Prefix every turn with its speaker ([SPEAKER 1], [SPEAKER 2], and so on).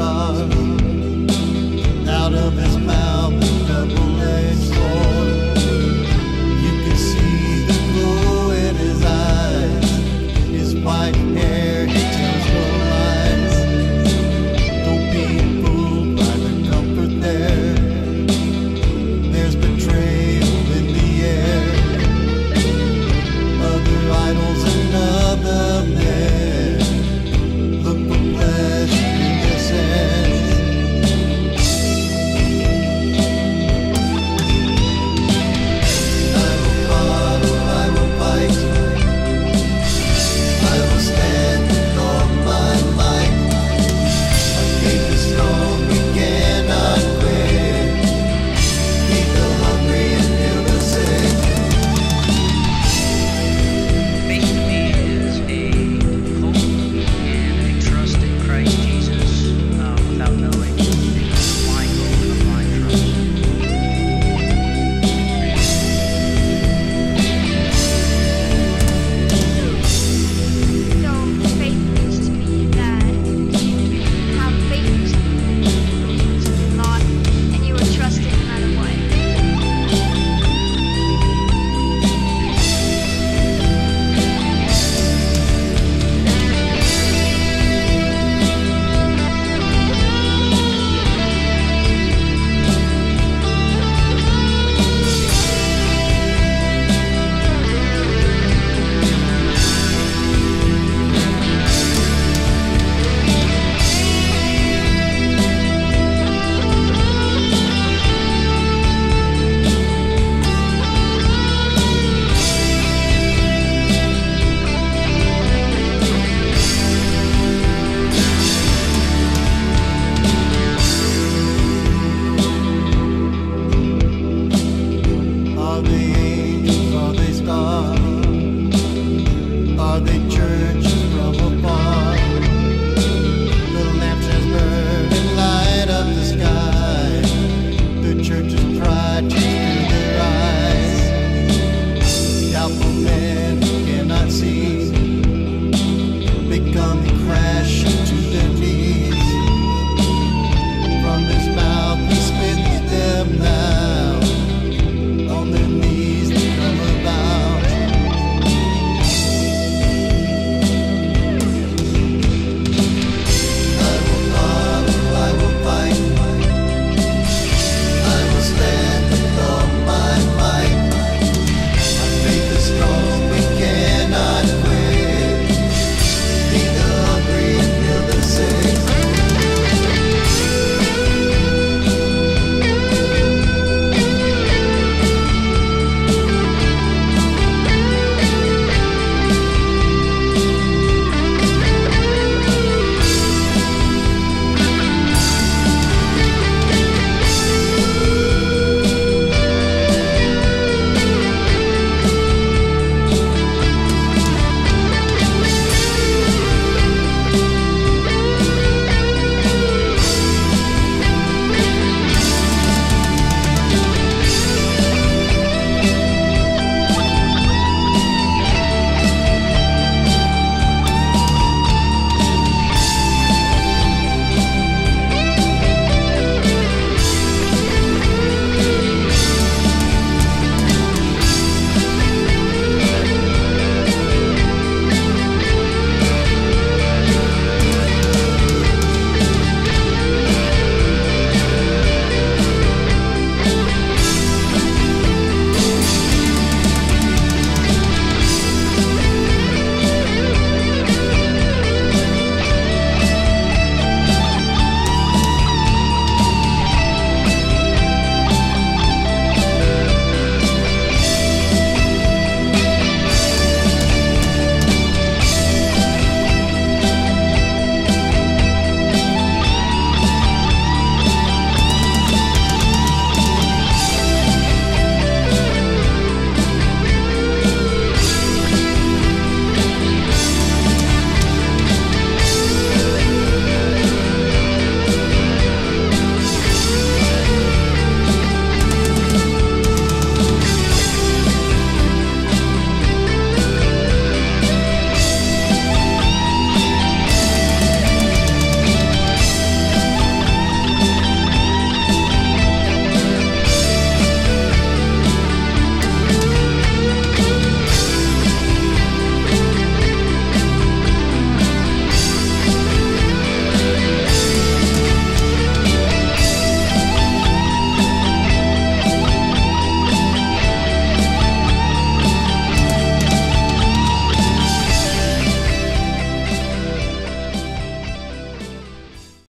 [SPEAKER 1] love.